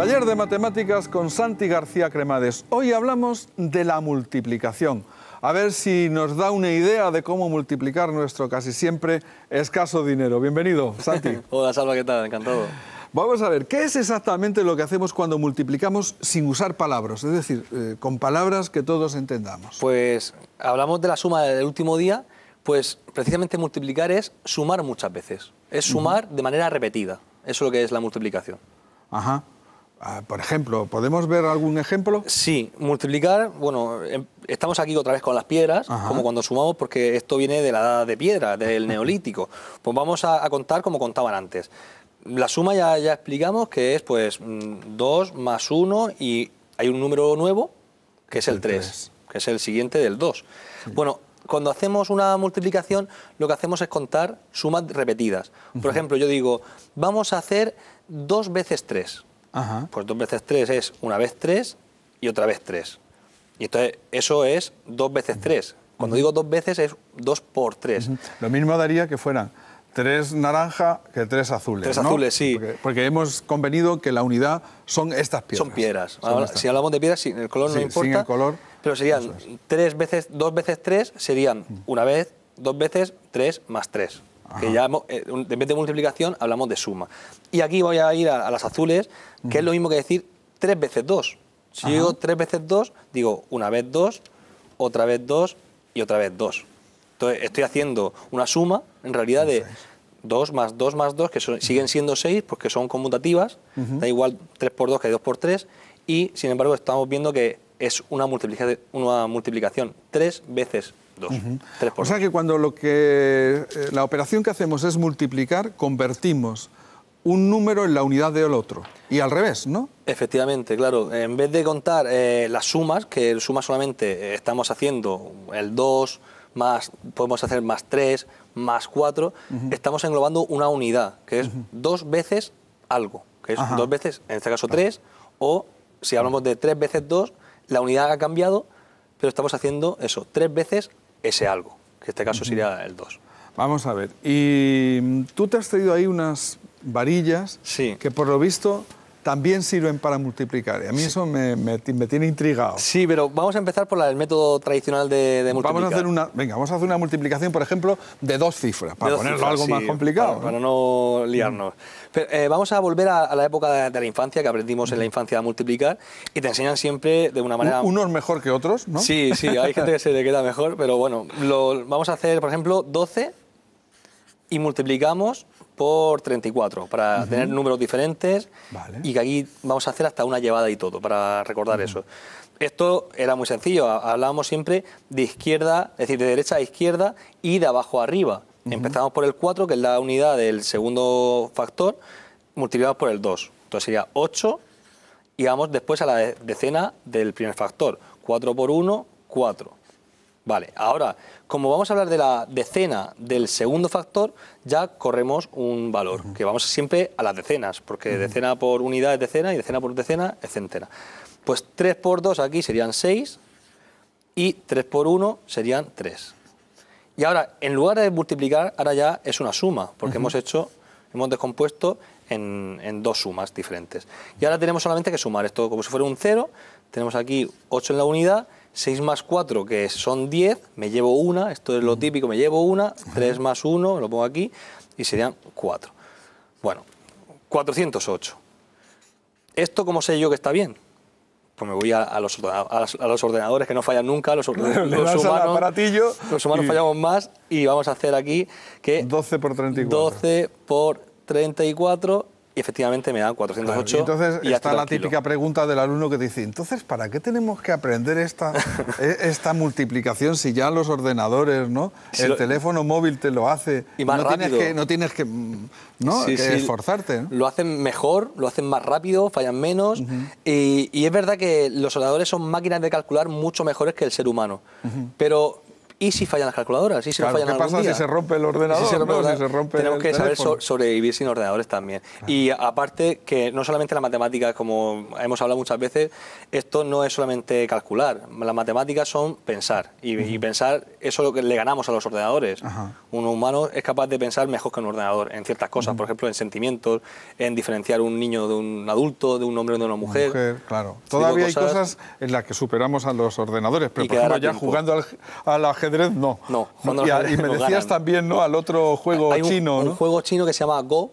Taller de Matemáticas con Santi García Cremades. Hoy hablamos de la multiplicación. A ver si nos da una idea de cómo multiplicar nuestro casi siempre escaso dinero. Bienvenido, Santi. Hola, Salva, ¿qué tal? Encantado. Vamos a ver, ¿qué es exactamente lo que hacemos cuando multiplicamos sin usar palabras? Es decir, eh, con palabras que todos entendamos. Pues hablamos de la suma del último día, pues precisamente multiplicar es sumar muchas veces. Es sumar de manera repetida. Eso es lo que es la multiplicación. Ajá. Ah, por ejemplo, ¿podemos ver algún ejemplo? Sí, multiplicar, bueno, em- estamos aquí otra vez con las piedras, Ajá. como cuando sumamos, porque esto viene de la edad de piedra, del neolítico. Pues vamos a, a contar como contaban antes. La suma ya, ya explicamos que es pues 2 más 1 y hay un número nuevo que es el El 3, tres. que es el siguiente del 2. Bueno, cuando hacemos una multiplicación, lo que hacemos es contar sumas repetidas. Por ejemplo, yo digo, vamos a hacer 2 veces 3. Ajá. Pues dos veces tres es una vez tres y otra vez tres. Y entonces eso es dos veces tres. Cuando digo dos veces es dos por tres. Lo mismo daría que fueran tres naranja que tres azules. Tres ¿no? azules, sí. Porque, porque hemos convenido que la unidad son estas piedras. Son piedras. Son Ahora, estas. si hablamos de piedras, sí, el color Sí, no sin importa. el color, Pero serían es. tres veces, dos veces tres serían una vez, dos veces, tres más tres. Que ya hemos- eh, en vez de multiplicación hablamos de suma. Y aquí voy a ir a, a las azules, que es lo mismo que decir tres veces dos. Si yo digo tres veces dos, digo una vez dos, otra vez dos y otra vez dos. Entonces estoy haciendo una suma, en realidad, de 2 más 2 más 2, que son- siguen siendo 6, porque son conmutativas, da igual 3 por 2 que 2 por 3, y sin embargo estamos viendo que es una, multiplica- una multiplicación 3 veces 2. 3 por O sea 2. que cuando lo que eh, la operación que hacemos es multiplicar, convertimos un número en la unidad del otro. Y al revés, ¿no? Efectivamente, claro. En vez de contar eh, las sumas, que sumas solamente eh, estamos haciendo el 2 más, podemos hacer más 3, más 4, estamos englobando una unidad, que es dos veces algo, que es Ajá. dos veces, en este caso 3, o si hablamos de 3 veces 2, la unidad ha cambiado, pero estamos haciendo eso, 3 veces ese algo, que en este caso sería el 2. Vamos a ver. Y mm, tú te has traído ahí unas varillas Sí. que por lo visto también sirven para multiplicar. Y a mí eso me, me ti- me tiene intrigado. Sí, pero vamos a empezar por la- el método tradicional de, de multiplicar. Vamos a hacer una, venga, vamos a hacer una multiplicación, por ejemplo, de dos cifras, para dos ponerlo cifras, algo sí, más complicado. Para, ¿no? para no liarnos. Pero, eh, vamos a volver a, a la época de, de la infancia, que aprendimos en la infancia a multiplicar, y te enseñan siempre de una manera... Unos mejor que otros, ¿no? Sí, sí, hay gente que se le queda mejor, pero bueno, lo, vamos a hacer, por ejemplo, 12 y multiplicamos por 34 para tener números diferentes Vale. y que aquí vamos a hacer hasta una llevada y todo para recordar eso. Esto era muy sencillo, ha- hablábamos siempre de izquierda, es decir, de derecha a izquierda y de abajo a arriba. Empezamos por el 4, que es la unidad del segundo factor, multiplicamos por el 2. Entonces sería 8 y vamos después a la de- decena del primer factor. 4 por 1, 4. Vale, ahora, como vamos a hablar de la decena del segundo factor, ya corremos un valor, que vamos siempre a las decenas, porque decena por unidad es decena y decena por decena es centena. Pues 3 por 2 aquí serían 6 y 3 por 1 serían 3. Y ahora, en lugar de multiplicar, ahora ya es una suma, porque hemos hecho, hemos descompuesto en, en dos sumas diferentes. Y ahora tenemos solamente que sumar esto como si fuera un 0. Tenemos aquí 8 en la unidad, 6 más 4, que son 10, me llevo una, esto es lo típico, me llevo una, 3 más 1, lo pongo aquí, y serían 4. Bueno, 408. ¿Esto cómo sé yo que está bien? Pues me voy a, a los, a los ordenadores que no fallan nunca, los, orde- Le los humanos, los humanos fallamos más y vamos a hacer aquí que 12 por 34. 12 por 34 y efectivamente me dan Claro, 408. y entonces y ya está la típica pregunta del alumno que dice, entonces, ¿para qué tenemos que aprender esta, e- esta multiplicación si ya los ordenadores, ¿no? Si el lo- teléfono móvil te lo hace. Y más no Tienes rápido. que, no tienes que, mm, ¿no? Sí, que sí, esforzarte. ¿no? Lo hacen mejor, lo hacen más rápido, fallan menos. y, y es verdad que los ordenadores son máquinas de calcular mucho mejores que el ser humano. Pero ¿Y si fallan las calculadoras? ¿Y si Claro, fallan ¿qué pasa día? si se rompe el ordenador, Si se rompe no? Si ordenador. se rompe Tenemos el que saber so- sobrevivir sin ordenadores también. Y aparte que no solamente las matemáticas, como hemos hablado muchas veces, esto no es solamente calcular. Las matemáticas son pensar. Y, y pensar, eso es lo que le ganamos a los ordenadores. Ajá. Un humano es capaz de pensar mejor que un ordenador en ciertas cosas, por ejemplo, en sentimientos, en diferenciar un niño de un adulto, de un hombre de una mujer. Mujer, claro. Todavía hay cosas- en las que superamos a los ordenadores, pero por ejemplo ya jugando al, al ajedrez no. No, y, a- y me nos decías ganan. también, ¿no? Al otro juego Hay un, chino, un ¿no? juego chino que se llama Go,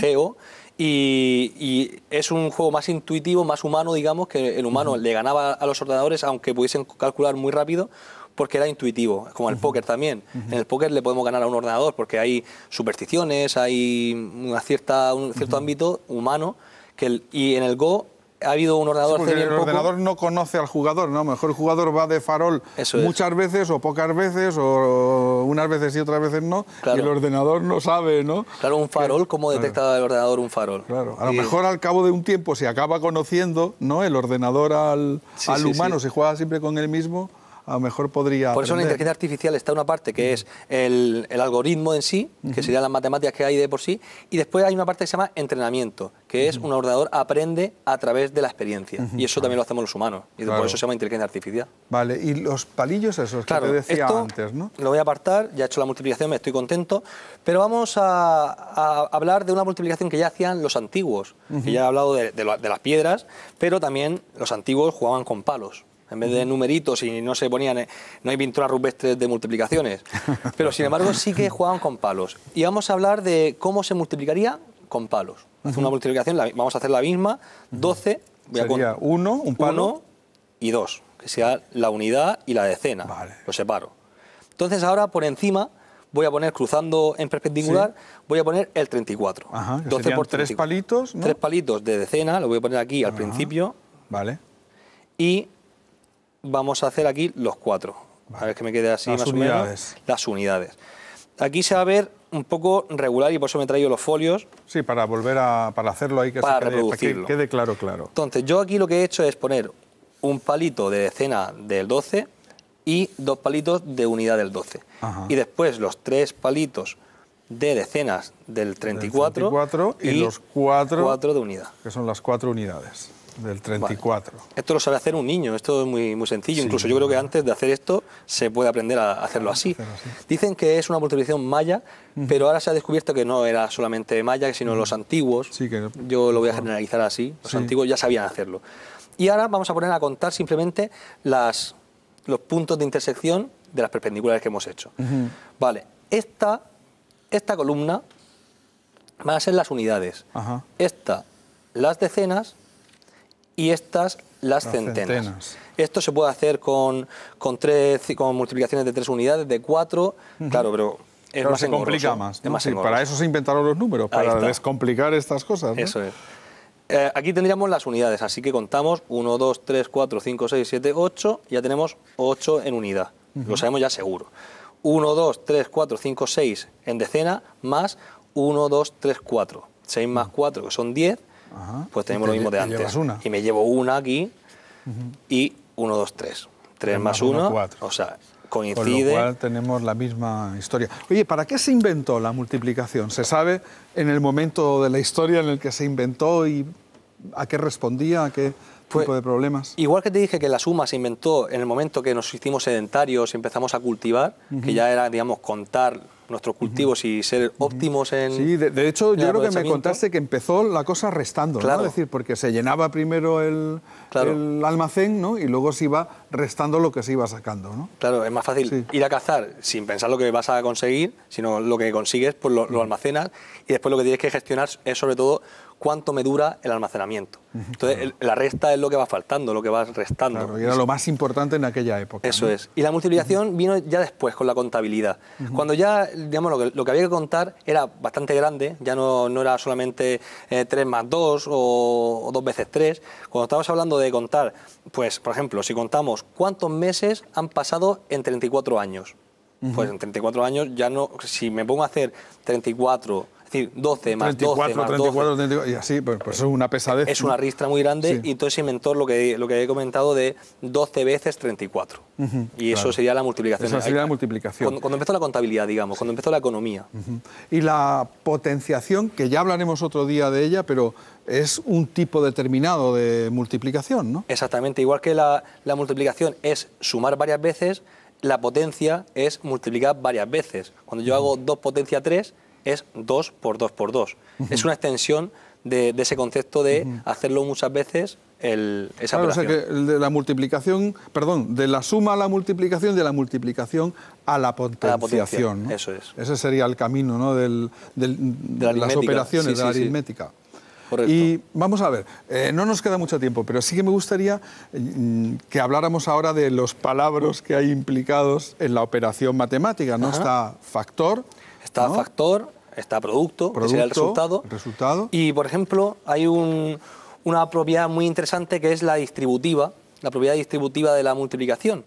Geo, y, y es un juego más intuitivo, más humano, digamos, que el humano le ganaba a los ordenadores, aunque pudiesen calcular muy rápido, porque era intuitivo, como el póker también. En el póker le podemos ganar a un ordenador porque hay supersticiones, hay una cierta, un cierto ámbito humano, que el- y en el Go ha habido un ordenador Porque el poco- ordenador no conoce al jugador, ¿no? Mejor el jugador va de farol Eso es. muchas veces o pocas veces o unas veces y otras veces no. Claro. Y el ordenador no sabe, ¿no? Claro, un farol, ¿cómo detecta el ordenador un farol? Claro, a lo Y- mejor al cabo de un tiempo se acaba conociendo, ¿no? El ordenador al, Sí, al sí, humano, sí. se juega siempre con el mismo, a lo mejor podría. Por eso en la inteligencia artificial está una parte que es el, el algoritmo en sí, que serían las matemáticas que hay de por sí, y después hay una parte que se llama entrenamiento, que es un ordenador aprende a través de la experiencia. Y eso también lo hacemos los humanos, y Claro. por eso se llama inteligencia artificial. Vale, y los palillos esos Claro, que te decía esto antes, ¿no? lo voy a apartar, ya he hecho la multiplicación, me estoy contento, pero vamos a, a hablar de una multiplicación que ya hacían los antiguos, que ya he hablado de, de la- de las piedras, pero también los antiguos jugaban con palos. En vez de numeritos y no se ponían, eh, no hay pinturas rupestres de multiplicaciones, pero sin embargo sí que jugaban con palos. Y vamos a hablar de cómo se multiplicaría con palos. Hace una multiplicación, la- vamos a hacer la misma, 12, voy a Sería uno, un palo. uno y dos, que sea la unidad y la decena. Vale. Lo separo. Entonces ahora por encima voy a poner, cruzando en perpendicular, voy a poner el 34. Ajá, que serían tres palitos, ¿no? Tres palitos de decena, lo voy a poner aquí al principio Vale. y vamos a hacer aquí los cuatro. A ver que me quede así Las más unidades. o menos. Las unidades. Aquí se va a ver un poco regular y por eso me he traído los folios. Sí, para volver a para hacerlo ahí que Para se quede, reproducirlo. que quede claro, claro. Entonces, yo aquí lo que he hecho es poner un palito de decena del 12 y dos palitos de unidad del 12. Ajá. Y después los tres palitos de decenas del 34, 34 y los cuatro- cuatro de unidad. Que son las cuatro unidades del 34. Esto lo sabe hacer un niño, esto es muy, muy sencillo. Incluso yo creo que antes de hacer esto se puede aprender a hacerlo así. hacerlo así. Dicen que es una multiplicación maya, pero ahora se ha descubierto que no era solamente maya, sino los antiguos. Sí, que- Yo lo voy a generalizar así. Los Sí. antiguos ya sabían hacerlo. Y ahora vamos a poner a contar simplemente las, los puntos de intersección de las perpendiculares que hemos hecho. Vale, esta, esta columna van a ser las unidades. Ajá. Esta, las decenas y estas las, Las centenas. centenas. Esto se puede hacer con, con, tres, con multiplicaciones de tres unidades, de cuatro, claro, pero es Claro, más se engorroso, complica más. es ¿no? más Sí, para eso se inventaron los números, para descomplicar estas cosas. ¿no? Eso es. Eh, aquí tendríamos las unidades, así que contamos 1, 2, 3, 4, 5, 6, 7, 8, ya tenemos 8 en unidad, lo sabemos ya seguro. 1, 2, 3, 4, 5, 6 en decena, más 1, 2, 3, 4. 6 más 4, que son 10, Ajá. pues tenemos lo mismo de antes. una. Y me llevo una aquí y 1, 2, 3. 3 más más uno, 1, cuatro. o sea, Con lo coincide. cual tenemos la misma historia. Oye, ¿para qué se inventó la multiplicación? ¿Se sabe en el momento de la historia en el que se inventó y a qué respondía, a qué Pues, tipo de problemas? Igual que te dije que la suma se inventó en el momento que nos hicimos sedentarios y empezamos a cultivar, que ya era, digamos, contar nuestros cultivos y ser óptimos en... Sí, de, de hecho, yo creo que me contaste que empezó la cosa restando, Claro. ¿no? Es decir, porque se llenaba primero el, Claro. el almacén, ¿no? Y luego se iba restando lo que se iba sacando, ¿no? Claro, es más fácil Sí. ir a cazar sin pensar lo que vas a conseguir, sino lo que consigues, pues lo, lo almacenas y después lo que tienes que gestionar es sobre todo cuánto me dura el almacenamiento. Entonces, el- la resta es lo que va faltando, lo que vas restando. Claro, y era lo más importante en aquella época. Eso ¿no? es. Y la multiplicación vino ya después con la contabilidad. Cuando ya, digamos, lo que, lo que había que contar era bastante grande, ya no, no era solamente 3 más 2 o, 2 veces 3. Cuando estamos hablando de contar, pues, por ejemplo, si contamos cuántos meses han pasado en 34 años. Pues en 34 años ya no, si me pongo a hacer 34 Es decir, 12 más 34, 12 más 34, 12. 34, y así, pues, pues es una pesadez. Es una ristra muy grande Sí. y entonces inventó lo que, lo que he comentado de 12 veces 34. y eso sería la multiplicación. Esa sería la multiplicación. Cuando, cuando empezó la contabilidad, digamos, cuando empezó la economía. Y la potenciación, que ya hablaremos otro día de ella, pero es un tipo determinado de multiplicación, ¿no? Exactamente, igual que la, la multiplicación es sumar varias veces, la potencia es multiplicar varias veces. Cuando yo hago 2 potencia 3, es 2 por 2 por 2. Es una extensión de, de ese concepto de hacerlo muchas veces el, esa Claro, o sea operación. que de la multiplicación, perdón, de la suma a la multiplicación, de la multiplicación a la potencia, potenciación. ¿no? eso es. Ese sería el camino ¿no? Del, del- la de las operaciones, sí, de la sí, sí. aritmética. Correcto. Y vamos a ver, eh, no nos queda mucho tiempo, pero sí que me gustaría mm, que habláramos ahora de los palabras que hay implicados en la operación matemática. ¿no? Ajá. Está factor. Está ¿no? factor, está producto, que sería el Producto, resultado. el resultado. Y, por ejemplo, hay un- una propiedad muy interesante que es la distributiva, la propiedad distributiva de la multiplicación.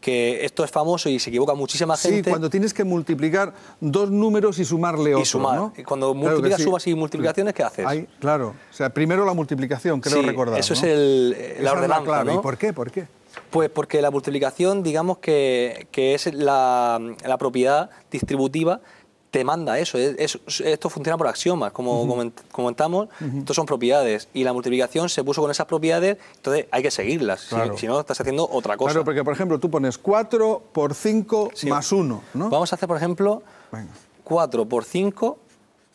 Que esto es famoso y se equivoca muchísima Sí, gente. cuando tienes que multiplicar dos números y sumarle otro, y sumar. Cuando Claro multiplicas sí. sumas y multiplicaciones, ¿qué haces? Hay- claro, o sea, primero la multiplicación, creo Sí, recordar. Eso ¿no? es el, la es ordenanza. clave. ¿no? ¿Y por qué? ¿Por qué? Pues porque la multiplicación, digamos que, que es la, la propiedad distributiva, te manda eso. Es- es- esto funciona por axiomas, como coment- comentamos. Estos son propiedades. Y la multiplicación se puso con esas propiedades, entonces hay que seguirlas. Si- Claro. Si, no, estás haciendo otra cosa. Claro, porque por ejemplo tú pones 4 por 5 Sí. más 1, ¿no? Vamos a hacer, por ejemplo, Venga. 4 por 5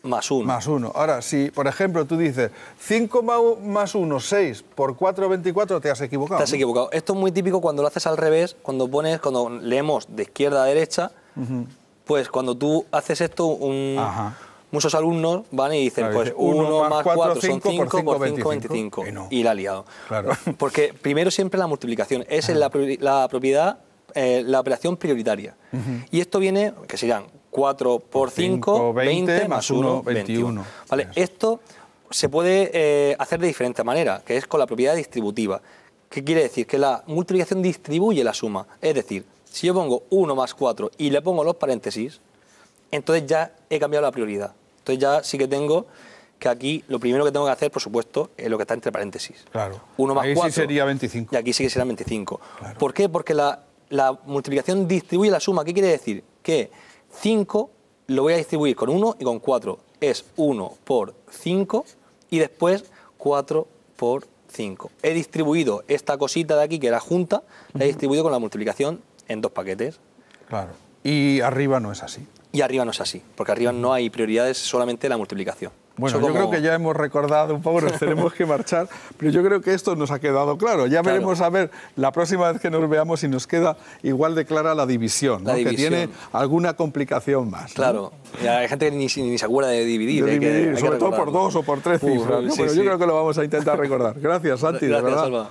más 1. Más 1. Ahora, si por ejemplo tú dices 5 más 1, 6 por 4, 24, te has equivocado. Te has ¿no? equivocado. Esto es muy típico cuando lo haces al revés, cuando pones, cuando leemos de izquierda a derecha, pues cuando tú haces esto, un- muchos alumnos van y dicen, Claro, pues dice, uno 1 más más cuatro, 4 son cinco, por 5 cinco, por 5, 25. 25. Y no. Y la ha liado. Claro. Porque primero siempre la multiplicación, es la, la propiedad, eh, la operación prioritaria. Y esto viene, que serían 4 por 5, cinco, 20, 20, más más 1, uno, 21. 21. ¿Vale? Eso. Esto se puede eh, hacer de diferente manera, que es con la propiedad distributiva. ¿Qué quiere decir? Que la multiplicación distribuye la suma. Es decir, si yo pongo 1 más 4 y le pongo los paréntesis, entonces ya he cambiado la prioridad. Entonces ya sí que tengo que aquí lo primero que tengo que hacer, por supuesto, es lo que está entre paréntesis. Claro. 1 más Ahí sí 4. sería 25. Y aquí sí que serán 25. Claro. ¿Por qué? Porque la, la multiplicación distribuye la suma. ¿Qué quiere decir? Que 5 lo voy a distribuir con 1 y con 4. Es 1 por 5 y después 4 por 5. He distribuido esta cosita de aquí, que era junta, la he distribuido con la multiplicación en dos paquetes. Claro. Y arriba no es así. Y arriba no es así, porque arriba no hay prioridades, solamente la multiplicación. Bueno, Eso yo como- creo que ya hemos recordado un poco, nos tenemos que marchar, pero yo creo que esto nos ha quedado claro. Ya Claro. veremos a ver la próxima vez que nos veamos si nos queda igual de clara la división, ¿no? La que división. tiene alguna complicación más. ¿no? Claro, y hay gente que ni, ni se acuerda de dividir. De hay que- dividir, hay que sobre todo por dos o por tres Uf, cifras. ¿no? sí, Pero sí. yo creo que lo vamos a intentar recordar. Gracias, Santi, de Gracias, verdad. Alba.